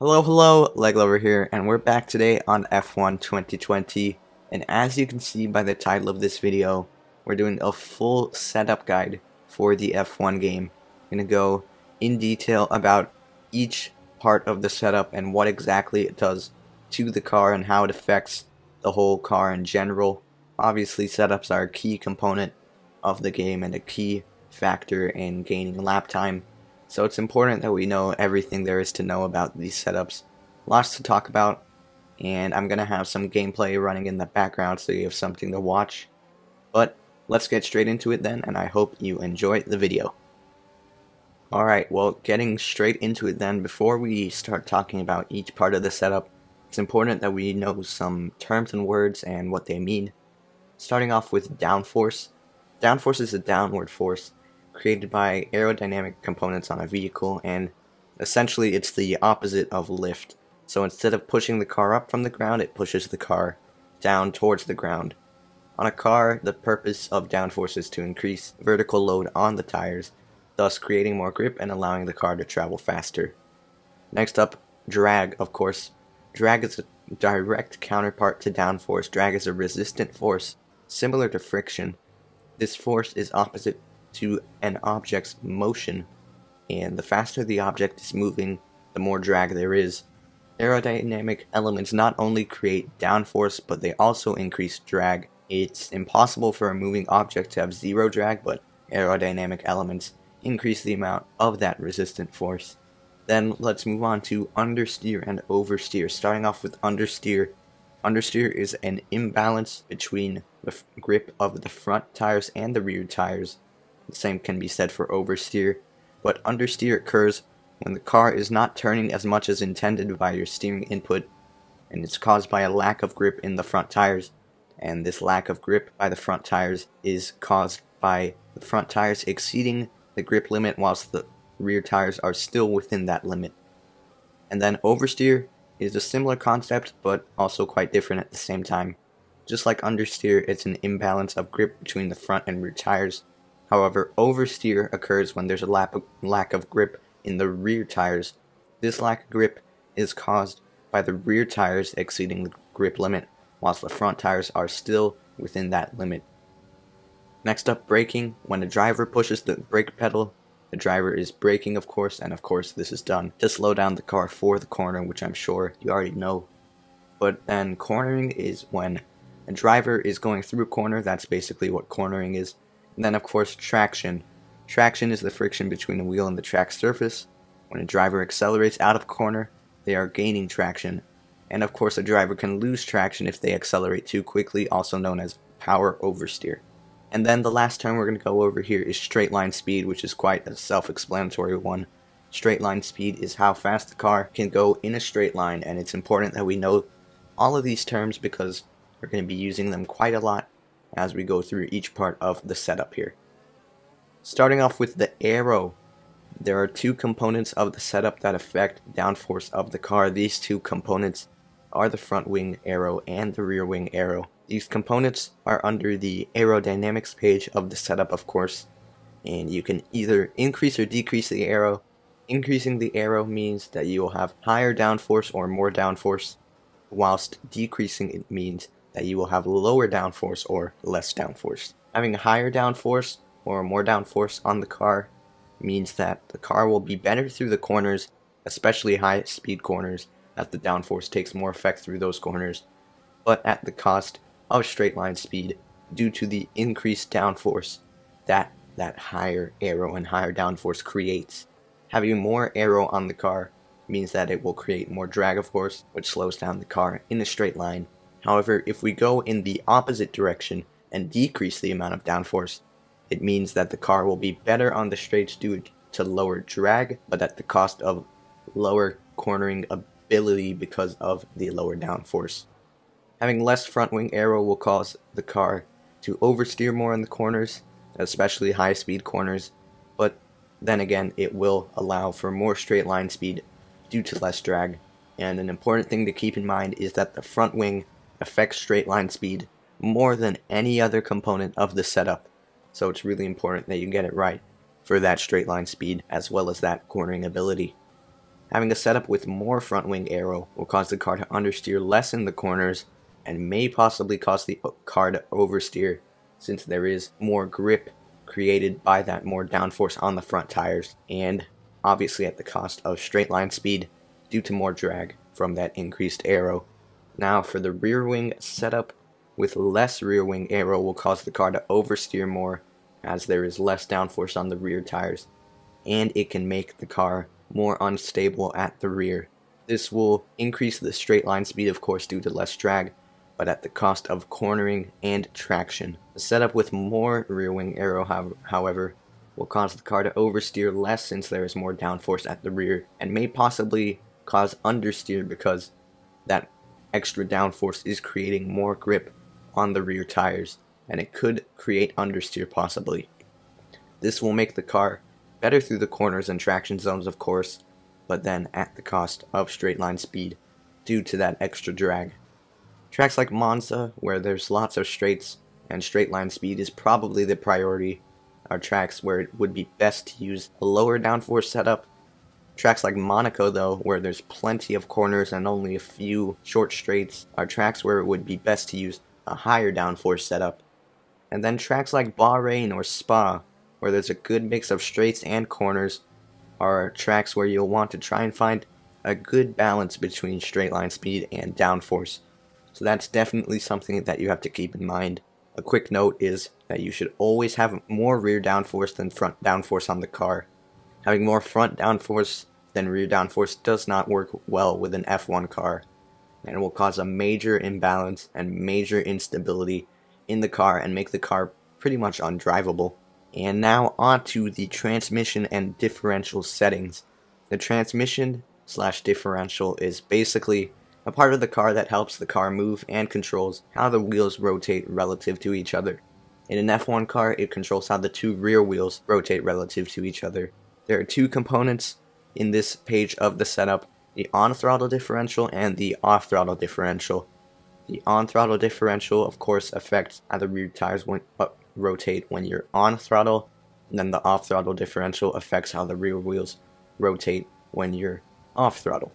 Hello, hello, Leglover here, and we're back today on F1 2020, and as you can see by the title of this video, we're doing a full setup guide for the F1 game. I'm to go in detail about each part of the setup and what exactly it does to the car and how it affects the whole car in general. Obviously, setups are a key component of the game and a key factor in gaining lap time so it's important that we know everything there is to know about these setups. Lots to talk about, and I'm going to have some gameplay running in the background so you have something to watch. But let's get straight into it then, and I hope you enjoy the video. Alright, well, getting straight into it then, before we start talking about each part of the setup, it's important that we know some terms and words and what they mean. Starting off with downforce. Downforce is a downward force created by aerodynamic components on a vehicle, and essentially it's the opposite of lift. So instead of pushing the car up from the ground, it pushes the car down towards the ground. On a car, the purpose of downforce is to increase vertical load on the tires, thus creating more grip and allowing the car to travel faster. Next up, drag, of course. Drag is a direct counterpart to downforce. Drag is a resistant force, similar to friction. This force is opposite to an object's motion, and the faster the object is moving, the more drag there is. Aerodynamic elements not only create downforce, but they also increase drag. It's impossible for a moving object to have zero drag, but aerodynamic elements increase the amount of that resistant force. Then let's move on to understeer and oversteer. Starting off with understeer. Understeer is an imbalance between the grip of the front tires and the rear tires. The same can be said for oversteer, but understeer occurs when the car is not turning as much as intended by your steering input, and it's caused by a lack of grip in the front tires. And this lack of grip by the front tires is caused by the front tires exceeding the grip limit whilst the rear tires are still within that limit. And then oversteer is a similar concept but also quite different at the same time. Just like understeer, it's an imbalance of grip between the front and rear tires, However, oversteer occurs when there's a lack of grip in the rear tires. This lack of grip is caused by the rear tires exceeding the grip limit, whilst the front tires are still within that limit. Next up, braking. When a driver pushes the brake pedal, the driver is braking, of course, and of course this is done to slow down the car for the corner, which I'm sure you already know. But then cornering is when a driver is going through a corner, that's basically what cornering is. Then of course traction. Traction is the friction between the wheel and the track surface. When a driver accelerates out of corner, they are gaining traction. And of course a driver can lose traction if they accelerate too quickly, also known as power oversteer. And then the last term we're going to go over here is straight line speed, which is quite a self-explanatory one. Straight line speed is how fast the car can go in a straight line, and it's important that we know all of these terms because we're going to be using them quite a lot as we go through each part of the setup here. Starting off with the aero, there are two components of the setup that affect downforce of the car. These two components are the front wing aero and the rear wing aero. These components are under the aerodynamics page of the setup of course, and you can either increase or decrease the aero. Increasing the aero means that you will have higher downforce or more downforce, whilst decreasing it means that you will have lower downforce or less downforce. Having a higher downforce or more downforce on the car means that the car will be better through the corners, especially high speed corners, as the downforce takes more effect through those corners, but at the cost of straight line speed due to the increased downforce that that higher aero and higher downforce creates. Having more aero on the car means that it will create more drag of course, which slows down the car in a straight line However, if we go in the opposite direction and decrease the amount of downforce, it means that the car will be better on the straights due to lower drag, but at the cost of lower cornering ability because of the lower downforce. Having less front wing aero will cause the car to oversteer more in the corners, especially high speed corners, but then again it will allow for more straight line speed due to less drag. And an important thing to keep in mind is that the front wing affects straight line speed more than any other component of the setup, so it's really important that you get it right for that straight line speed as well as that cornering ability. Having a setup with more front wing aero will cause the car to understeer less in the corners and may possibly cause the car to oversteer since there is more grip created by that more downforce on the front tires and obviously at the cost of straight line speed due to more drag from that increased aero. Now for the rear wing setup with less rear wing aero will cause the car to oversteer more as there is less downforce on the rear tires and it can make the car more unstable at the rear. This will increase the straight line speed of course due to less drag, but at the cost of cornering and traction. The setup with more rear wing aero however will cause the car to oversteer less since there is more downforce at the rear and may possibly cause understeer because that extra downforce is creating more grip on the rear tires and it could create understeer possibly. This will make the car better through the corners and traction zones of course, but then at the cost of straight line speed due to that extra drag. Tracks like Monza, where there's lots of straights and straight line speed is probably the priority, are tracks where it would be best to use a lower downforce setup. Tracks like Monaco, though, where there's plenty of corners and only a few short straights, are tracks where it would be best to use a higher downforce setup. And then tracks like Bahrain or Spa, where there's a good mix of straights and corners, are tracks where you'll want to try and find a good balance between straight line speed and downforce. So that's definitely something that you have to keep in mind. A quick note is that you should always have more rear downforce than front downforce on the car. Having more front downforce than rear downforce does not work well with an F1 car and will cause a major imbalance and major instability in the car and make the car pretty much undrivable. And now onto the transmission and differential settings. The transmission slash differential is basically a part of the car that helps the car move and controls how the wheels rotate relative to each other. In an F1 car, it controls how the two rear wheels rotate relative to each other. There are two components in this page of the setup, the on-throttle differential and the off-throttle differential. The on-throttle differential, of course, affects how the rear tires went up rotate when you're on throttle, and then the off throttle differential affects how the rear wheels rotate when you're off throttle.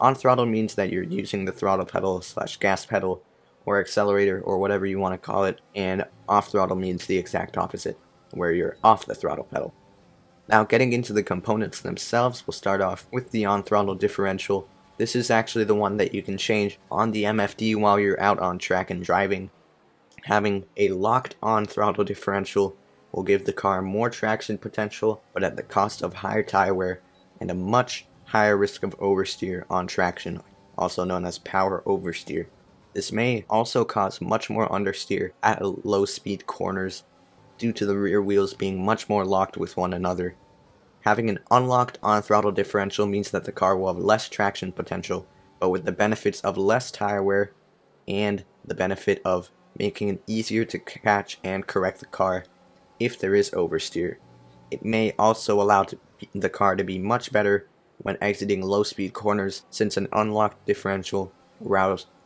On throttle means that you're using the throttle pedal slash gas pedal or accelerator or whatever you want to call it, and off throttle means the exact opposite, where you're off the throttle pedal. Now getting into the components themselves, we'll start off with the on throttle differential. This is actually the one that you can change on the MFD while you're out on track and driving having a locked on throttle differential will give the car more traction potential, but at the cost of higher tire wear and a much higher risk of oversteer on traction, also known as power oversteer. This may also cause much more understeer at low speed corners due to the rear wheels being much more locked with one another. Having an unlocked on throttle differential means that the car will have less traction potential, but with the benefits of less tire wear and the benefit of making it easier to catch and correct the car if there is oversteer. It may also allow the car to be much better when exiting low speed corners since an unlocked differential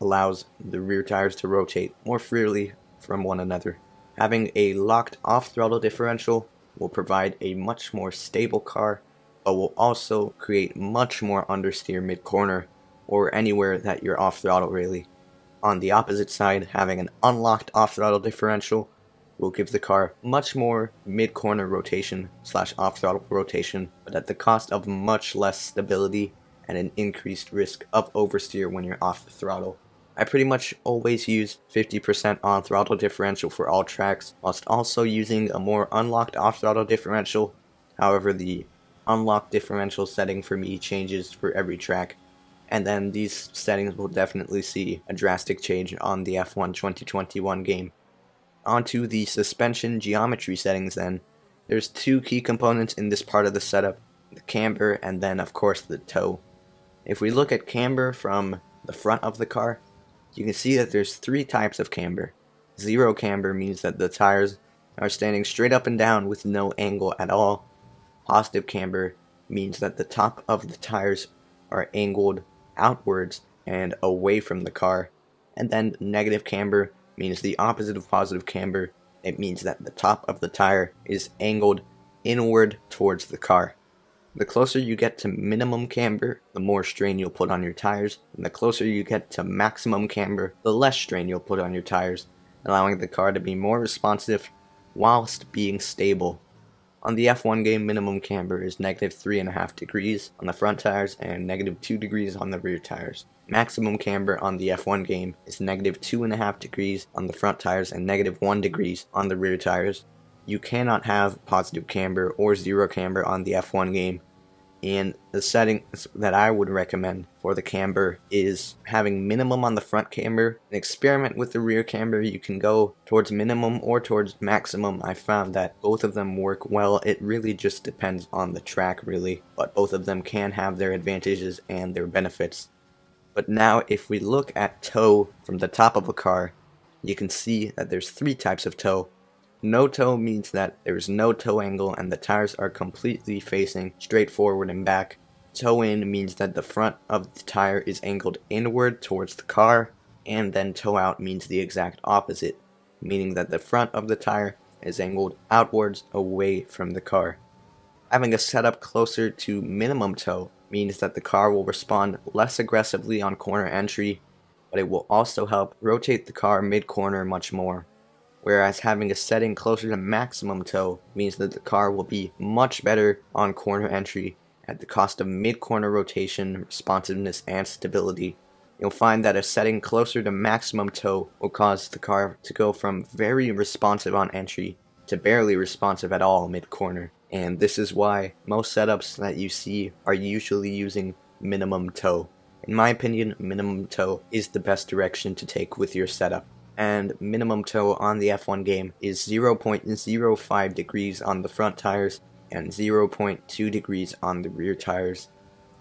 allows the rear tires to rotate more freely from one another. Having a locked off throttle differential will provide a much more stable car but will also create much more understeer mid corner or anywhere that you're off throttle really. On the opposite side, having an unlocked off-throttle differential will give the car much more mid-corner rotation slash off-throttle rotation, but at the cost of much less stability and an increased risk of oversteer when you're off the throttle. I pretty much always use 50% on throttle differential for all tracks, whilst also using a more unlocked off throttle differential. However, the unlocked differential setting for me changes for every track, and then these settings will definitely see a drastic change on the F1 2021 game. Onto the suspension geometry settings then. There's two key components in this part of the setup, the camber and then of course the toe. If we look at camber from the front of the car, you can see that there's three types of camber. Zero camber means that the tires are standing straight up and down with no angle at all. Positive camber means that the top of the tires are angled outwards and away from the car. And then negative camber means the opposite of positive camber. It means that the top of the tire is angled inward towards the car. The closer you get to minimum camber, the more strain you'll put on your tires, and the closer you get to maximum camber, the less strain you'll put on your tires, allowing the car to be more responsive whilst being stable. On the F1 game, minimum camber is negative 3.5 degrees on the front tires and negative 2 degrees on the rear tires. Maximum camber on the F1 game is negative 2.5 degrees on the front tires and negative 1 degrees on the rear tires. You cannot have positive camber or zero camber on the F1 game and the settings that I would recommend for the camber is having minimum on the front camber. experiment with the rear camber. You can go towards minimum or towards maximum. I found that both of them work well. It really just depends on the track really. But both of them can have their advantages and their benefits. But now if we look at toe from the top of a car, you can see that there's three types of toe. No toe means that there is no toe angle and the tires are completely facing straight forward and back. Toe in means that the front of the tire is angled inward towards the car, and then toe out means the exact opposite, meaning that the front of the tire is angled outwards away from the car. Having a setup closer to minimum toe means that the car will respond less aggressively on corner entry, but it will also help rotate the car mid-corner much more whereas having a setting closer to maximum toe means that the car will be much better on corner entry at the cost of mid-corner rotation, responsiveness, and stability. You'll find that a setting closer to maximum toe will cause the car to go from very responsive on entry to barely responsive at all mid-corner. And this is why most setups that you see are usually using minimum toe. In my opinion, minimum toe is the best direction to take with your setup and minimum toe on the F1 game is 0.05 degrees on the front tires and 0.2 degrees on the rear tires.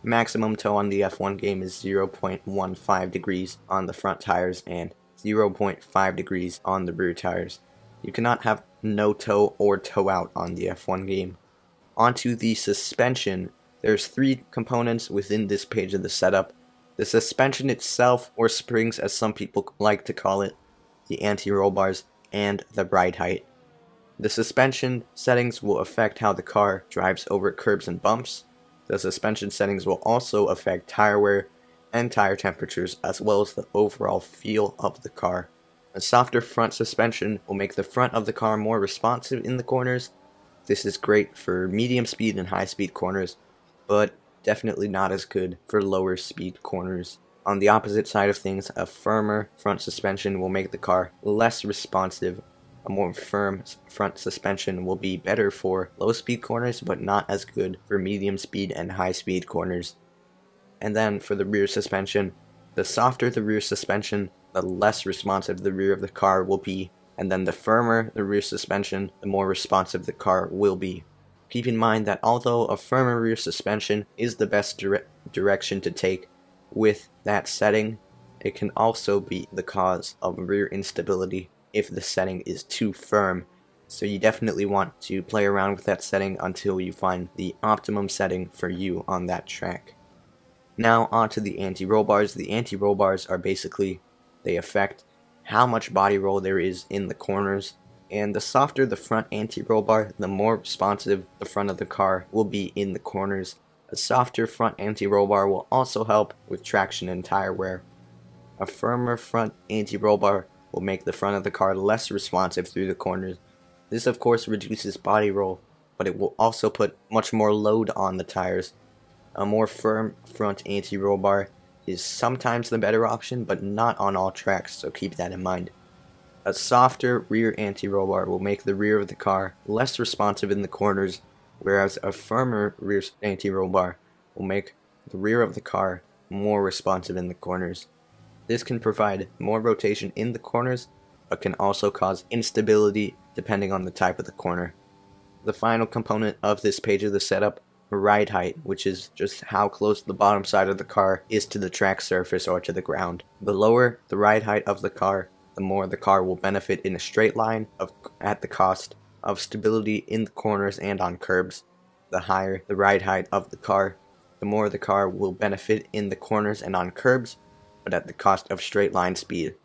Maximum toe on the F1 game is 0.15 degrees on the front tires and 0.5 degrees on the rear tires. You cannot have no toe or toe out on the F1 game. Onto the suspension, there's three components within this page of the setup. The suspension itself, or springs as some people like to call it, the anti-roll bars, and the ride height. The suspension settings will affect how the car drives over curbs and bumps. The suspension settings will also affect tire wear and tire temperatures as well as the overall feel of the car. A softer front suspension will make the front of the car more responsive in the corners. This is great for medium speed and high speed corners, but definitely not as good for lower speed corners. On the opposite side of things, a firmer front suspension will make the car less responsive. A more firm front suspension will be better for low speed corners, but not as good for medium speed and high speed corners. And then for the rear suspension, the softer the rear suspension, the less responsive the rear of the car will be, and then the firmer the rear suspension, the more responsive the car will be. Keep in mind that although a firmer rear suspension is the best dire direction to take, with that setting, it can also be the cause of rear instability if the setting is too firm. So you definitely want to play around with that setting until you find the optimum setting for you on that track. Now onto the anti-roll bars. The anti-roll bars are basically, they affect how much body roll there is in the corners. And the softer the front anti-roll bar, the more responsive the front of the car will be in the corners a softer front anti-roll bar will also help with traction and tire wear. A firmer front anti-roll bar will make the front of the car less responsive through the corners. This of course reduces body roll, but it will also put much more load on the tires. A more firm front anti-roll bar is sometimes the better option, but not on all tracks, so keep that in mind. A softer rear anti-roll bar will make the rear of the car less responsive in the corners whereas a firmer rear anti-roll bar will make the rear of the car more responsive in the corners. This can provide more rotation in the corners, but can also cause instability depending on the type of the corner. The final component of this page of the setup, ride height, which is just how close the bottom side of the car is to the track surface or to the ground. The lower the ride height of the car, the more the car will benefit in a straight line of, at the cost of stability in the corners and on curbs. The higher the ride height of the car, the more the car will benefit in the corners and on curbs, but at the cost of straight line speed.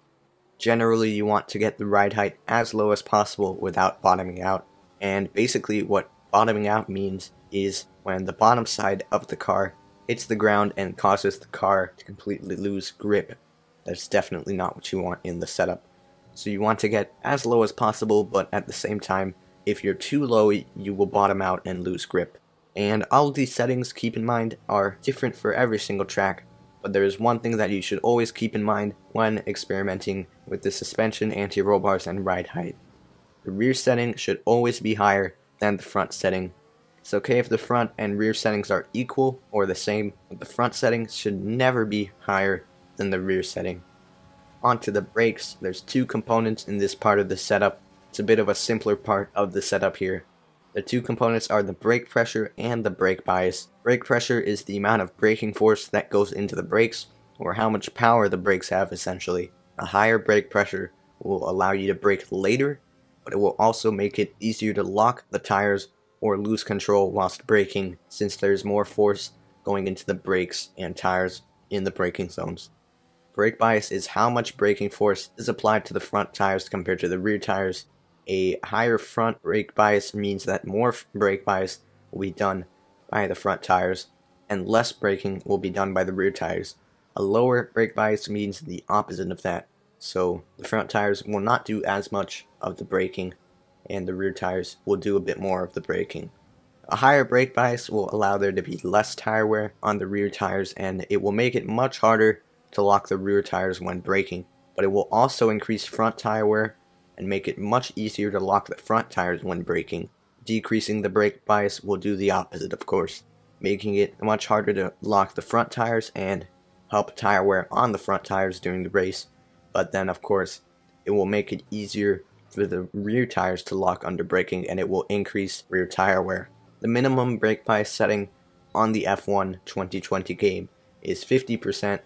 Generally, you want to get the ride height as low as possible without bottoming out, and basically what bottoming out means is when the bottom side of the car hits the ground and causes the car to completely lose grip. That's definitely not what you want in the setup. So you want to get as low as possible, but at the same time, if you're too low, you will bottom out and lose grip. And all of these settings, keep in mind, are different for every single track, but there is one thing that you should always keep in mind when experimenting with the suspension, anti-roll bars, and ride height. The rear setting should always be higher than the front setting. It's okay if the front and rear settings are equal or the same, but the front setting should never be higher than the rear setting. Onto the brakes, there's two components in this part of the setup. It's a bit of a simpler part of the setup here. The two components are the brake pressure and the brake bias. Brake pressure is the amount of braking force that goes into the brakes, or how much power the brakes have essentially. A higher brake pressure will allow you to brake later, but it will also make it easier to lock the tires or lose control whilst braking since there's more force going into the brakes and tires in the braking zones. Brake bias is how much braking force is applied to the front tires compared to the rear tires. A higher front brake bias means that more brake bias will be done by the front tires, and less braking will be done by the rear tires. A lower brake bias means the opposite of that, so the front tires will not do as much of the braking, and the rear tires will do a bit more of the braking. A higher brake bias will allow there to be less tire wear on the rear tires, and it will make it much harder to lock the rear tires when braking, but it will also increase front tire wear and make it much easier to lock the front tires when braking. Decreasing the brake bias will do the opposite, of course, making it much harder to lock the front tires and help tire wear on the front tires during the race. But then, of course, it will make it easier for the rear tires to lock under braking and it will increase rear tire wear. The minimum brake bias setting on the F1 2020 game is 50%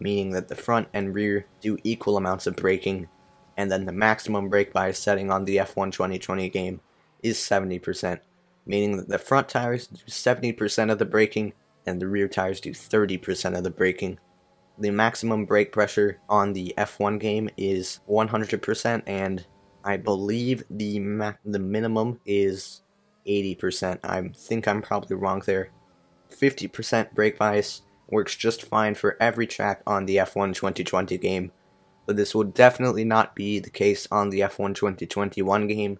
meaning that the front and rear do equal amounts of braking, and then the maximum brake bias setting on the F1 2020 game is 70%, meaning that the front tires do 70% of the braking and the rear tires do 30% of the braking. The maximum brake pressure on the F1 game is 100% and I believe the the minimum is 80%. I think I'm probably wrong there. 50% brake bias works just fine for every track on the F1 2020 game, but this will definitely not be the case on the F1 2021 game,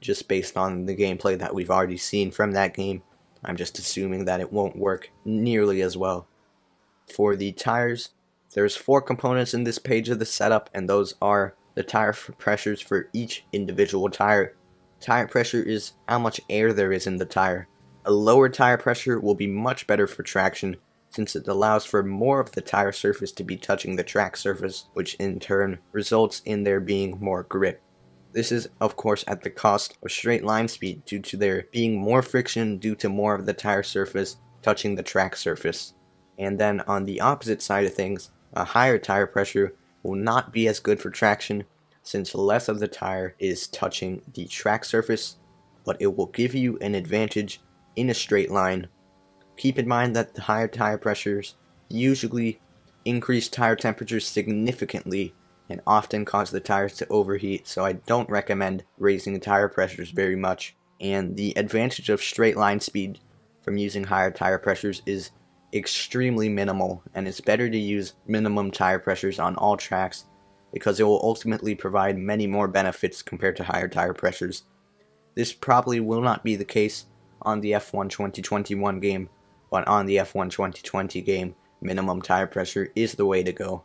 just based on the gameplay that we've already seen from that game. I'm just assuming that it won't work nearly as well. For the tires, there's four components in this page of the setup, and those are the tire pressures for each individual tire. Tire pressure is how much air there is in the tire. A lower tire pressure will be much better for traction since it allows for more of the tire surface to be touching the track surface, which in turn results in there being more grip. This is, of course, at the cost of straight line speed due to there being more friction due to more of the tire surface touching the track surface. And then on the opposite side of things, a higher tire pressure will not be as good for traction since less of the tire is touching the track surface, but it will give you an advantage in a straight line Keep in mind that the higher tire pressures usually increase tire temperatures significantly and often cause the tires to overheat, so I don't recommend raising the tire pressures very much. And the advantage of straight line speed from using higher tire pressures is extremely minimal, and it's better to use minimum tire pressures on all tracks because it will ultimately provide many more benefits compared to higher tire pressures. This probably will not be the case on the F1 2021 game, but on the F1 2020 game, minimum tire pressure is the way to go.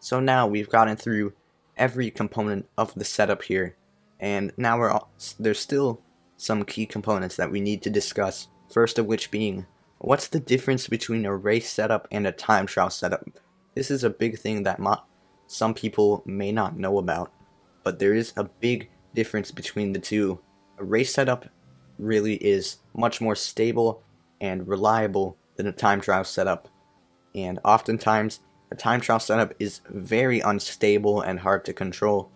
So now we've gotten through every component of the setup here, and now we're all, there's still some key components that we need to discuss. First of which being, what's the difference between a race setup and a time trial setup? This is a big thing that some people may not know about, but there is a big difference between the two. A race setup really is much more stable and reliable than a time trial setup. And oftentimes, a time trial setup is very unstable and hard to control.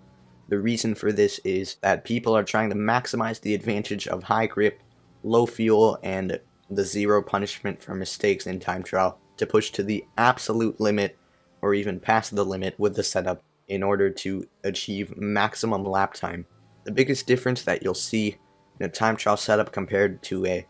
The reason for this is that people are trying to maximize the advantage of high grip, low fuel, and the zero punishment for mistakes in time trial to push to the absolute limit or even past the limit with the setup in order to achieve maximum lap time. The biggest difference that you'll see in a time trial setup compared to a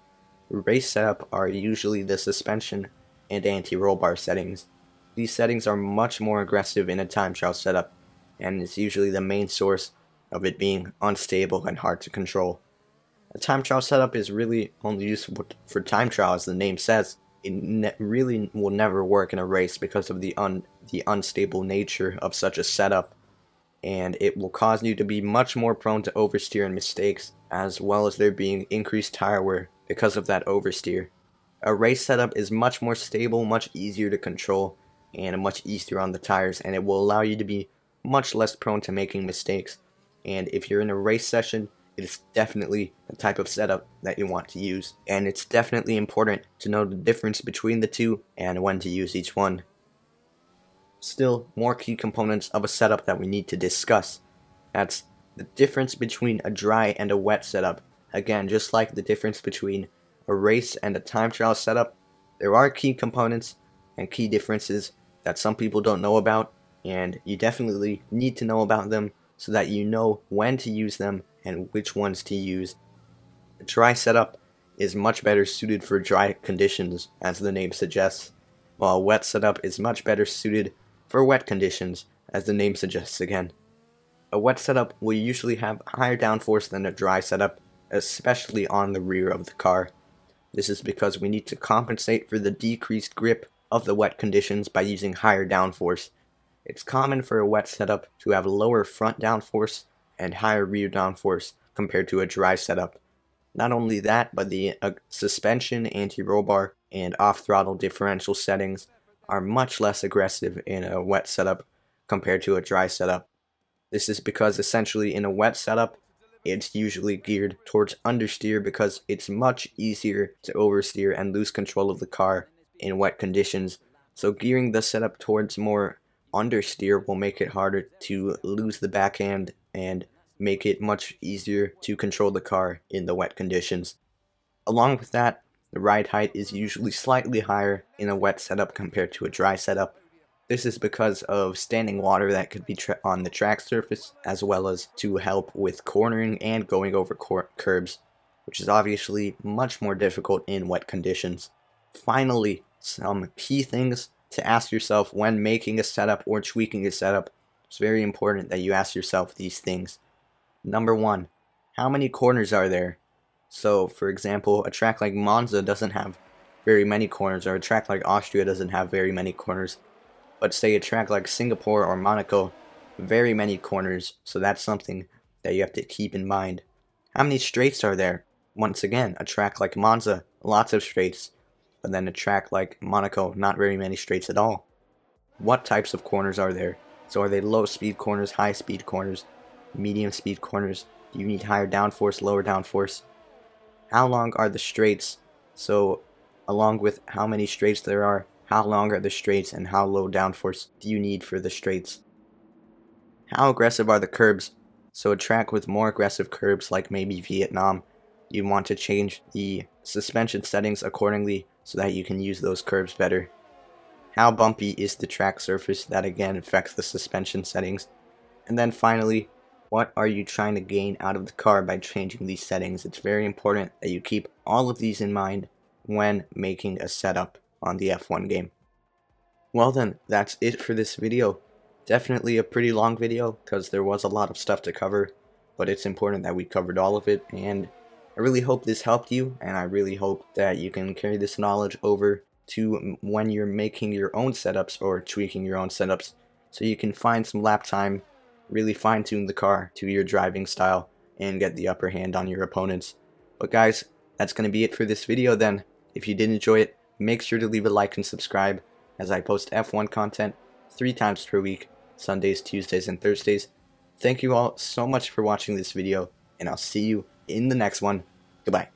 race setup are usually the suspension and anti-roll bar settings. These settings are much more aggressive in a time trial setup, and it's usually the main source of it being unstable and hard to control. A time trial setup is really only useful for time trial as the name says. It really will never work in a race because of the un the unstable nature of such a setup and it will cause you to be much more prone to oversteer and mistakes as well as there being increased tire wear because of that oversteer. A race setup is much more stable, much easier to control, and much easier on the tires and it will allow you to be much less prone to making mistakes. And if you're in a race session, it is definitely the type of setup that you want to use. And it's definitely important to know the difference between the two and when to use each one. Still, more key components of a setup that we need to discuss. That's the difference between a dry and a wet setup. Again, just like the difference between a race and a time trial setup, there are key components and key differences that some people don't know about, and you definitely need to know about them so that you know when to use them and which ones to use. A dry setup is much better suited for dry conditions, as the name suggests, while a wet setup is much better suited for wet conditions, as the name suggests again. A wet setup will usually have higher downforce than a dry setup, especially on the rear of the car. This is because we need to compensate for the decreased grip of the wet conditions by using higher downforce it's common for a wet setup to have lower front downforce and higher rear downforce compared to a dry setup. Not only that, but the uh, suspension, anti-roll bar, and off-throttle differential settings are much less aggressive in a wet setup compared to a dry setup. This is because essentially in a wet setup, it's usually geared towards understeer because it's much easier to oversteer and lose control of the car in wet conditions. So gearing the setup towards more understeer will make it harder to lose the backhand and make it much easier to control the car in the wet conditions. Along with that, the ride height is usually slightly higher in a wet setup compared to a dry setup. This is because of standing water that could be on the track surface, as well as to help with cornering and going over curbs, which is obviously much more difficult in wet conditions. Finally, some key things to ask yourself when making a setup or tweaking a setup. It's very important that you ask yourself these things. Number one, how many corners are there? So, for example, a track like Monza doesn't have very many corners, or a track like Austria doesn't have very many corners. But say a track like Singapore or Monaco, very many corners, so that's something that you have to keep in mind. How many straights are there? Once again, a track like Monza, lots of straights but then a track like Monaco, not very many straights at all. What types of corners are there? So are they low speed corners, high speed corners, medium speed corners? Do you need higher downforce, lower downforce? How long are the straights? So along with how many straights there are, how long are the straights and how low downforce do you need for the straights? How aggressive are the curbs? So a track with more aggressive curbs like maybe Vietnam, you want to change the suspension settings accordingly so that you can use those curves better. How bumpy is the track surface that again affects the suspension settings. And then finally, what are you trying to gain out of the car by changing these settings? It's very important that you keep all of these in mind when making a setup on the F1 game. Well then, that's it for this video. Definitely a pretty long video because there was a lot of stuff to cover, but it's important that we covered all of it and I really hope this helped you, and I really hope that you can carry this knowledge over to when you're making your own setups or tweaking your own setups so you can find some lap time, really fine tune the car to your driving style, and get the upper hand on your opponents. But guys, that's going to be it for this video then. If you did enjoy it, make sure to leave a like and subscribe as I post F1 content three times per week, Sundays, Tuesdays, and Thursdays. Thank you all so much for watching this video, and I'll see you in the next one. Goodbye.